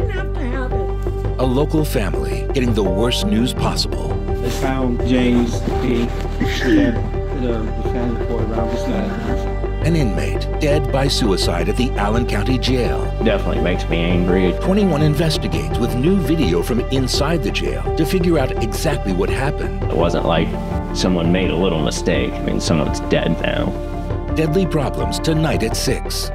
A local family getting the worst news possible. They found James P. dead in a around his. An inmate dead by suicide at the Allen County Jail. Definitely makes me angry. 21 investigates with new video from inside the jail to figure out exactly what happened. It wasn't like someone made a little mistake. I mean, someone's dead now. Deadly Problems tonight at 6.